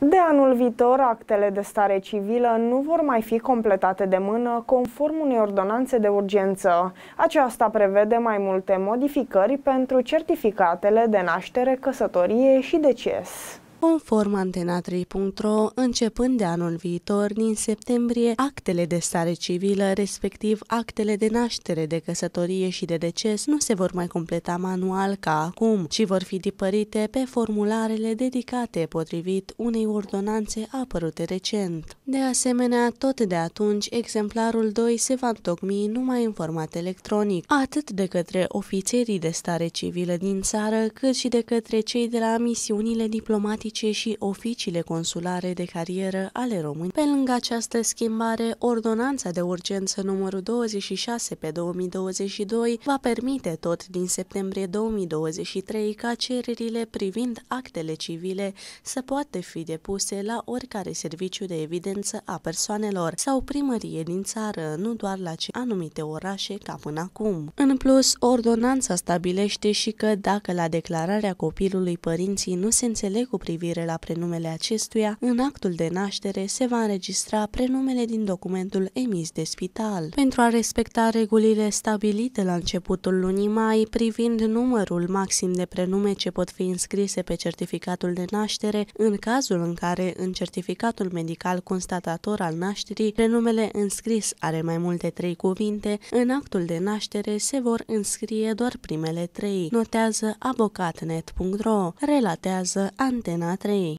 De anul viitor, actele de stare civilă nu vor mai fi completate de mână conform unei ordonanțe de urgență. Aceasta prevede mai multe modificări pentru certificatele de naștere, căsătorie și deces. Conform antena3.ro, începând de anul viitor, din septembrie, actele de stare civilă, respectiv actele de naștere, de căsătorie și de deces, nu se vor mai completa manual ca acum, ci vor fi tipărite pe formularele dedicate potrivit unei ordonanțe apărute recent. De asemenea, tot de atunci, exemplarul 2 se va întocmi numai în format electronic, atât de către ofițerii de stare civilă din țară, cât și de către cei de la misiunile diplomatice diplomatice și oficiile consulare de carieră ale români. Pe lângă această schimbare, ordonanța de urgență numărul 26 pe 2022 va permite tot din septembrie 2023 ca cererile privind actele civile să poată fi depuse la oricare serviciu de evidență a persoanelor sau primărie din țară, nu doar la ce anumite orașe ca până acum. În plus, ordonanța stabilește și că dacă la declararea copilului părinții nu se înțeleg cu privire privire la prenumele acestuia, în actul de naștere se va înregistra prenumele din documentul emis de spital. Pentru a respecta regulile stabilite la începutul lunii mai privind numărul maxim de prenume ce pot fi înscrise pe certificatul de naștere, în cazul în care în certificatul medical constatator al nașterii prenumele înscris are mai multe trei cuvinte, în actul de naștere se vor înscrie doar primele trei, notează avocatnet.ro, relatează Antena 3